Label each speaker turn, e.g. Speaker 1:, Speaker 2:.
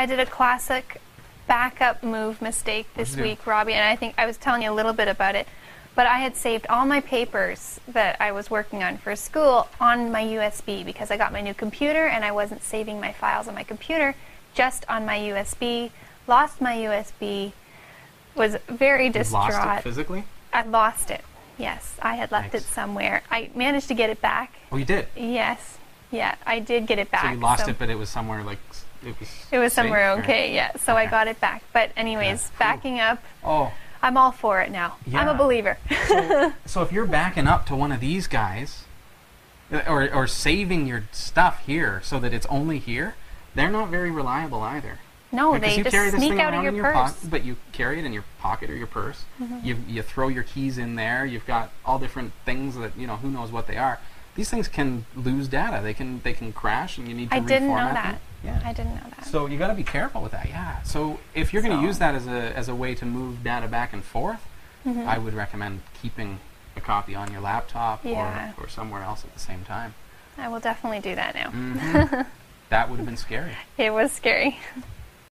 Speaker 1: I did a classic backup move mistake this week, Robbie, and I think I was telling you a little bit about it. But I had saved all my papers that I was working on for school on my USB because I got my new computer and I wasn't saving my files on my computer, just on my USB. Lost my USB. Was very
Speaker 2: You
Speaker 1: distraught.
Speaker 2: lost it physically?
Speaker 1: I lost it. Yes, I had left it somewhere. I managed to get it back.
Speaker 2: Oh, you did.
Speaker 1: Yes, yeah, I did get it back.
Speaker 2: So you lost
Speaker 1: so-
Speaker 2: it, but it was somewhere like it was.
Speaker 1: it was
Speaker 2: safe,
Speaker 1: somewhere
Speaker 2: or-
Speaker 1: okay, yeah. So I got it back. But anyways,
Speaker 2: Phew.
Speaker 1: backing up,
Speaker 2: Oh,
Speaker 1: I'm all for it now. I'm a believer.
Speaker 2: so, so if you're backing up to one of these guys, uh, or or saving your stuff here so that it's only here, they're not very reliable either.
Speaker 1: no,
Speaker 2: Because
Speaker 1: they
Speaker 2: you
Speaker 1: just
Speaker 2: carry this
Speaker 1: sneak
Speaker 2: thing
Speaker 1: out of
Speaker 2: around
Speaker 1: your
Speaker 2: in your
Speaker 1: purse.
Speaker 2: pocket, but you carry it in your pocket or your purse.
Speaker 1: Mm-hmm.
Speaker 2: You you throw your keys in there. You've got all different things that you know who knows what they are. These things can lose data. They can they can crash, and you need to
Speaker 1: I didn't know
Speaker 2: reformat
Speaker 1: that.
Speaker 2: them. Yeah.
Speaker 1: I didn't know that.
Speaker 2: So you got to be careful with that. Yeah. So if you're going to use that as a as a way to move data back and forth,
Speaker 1: Mhm.
Speaker 2: I would recommend keeping a copy on your laptop
Speaker 1: Yeah.
Speaker 2: or, or somewhere else at the same time.
Speaker 1: I will definitely do that now.
Speaker 2: Mhm. that would have been scary.
Speaker 1: It was scary.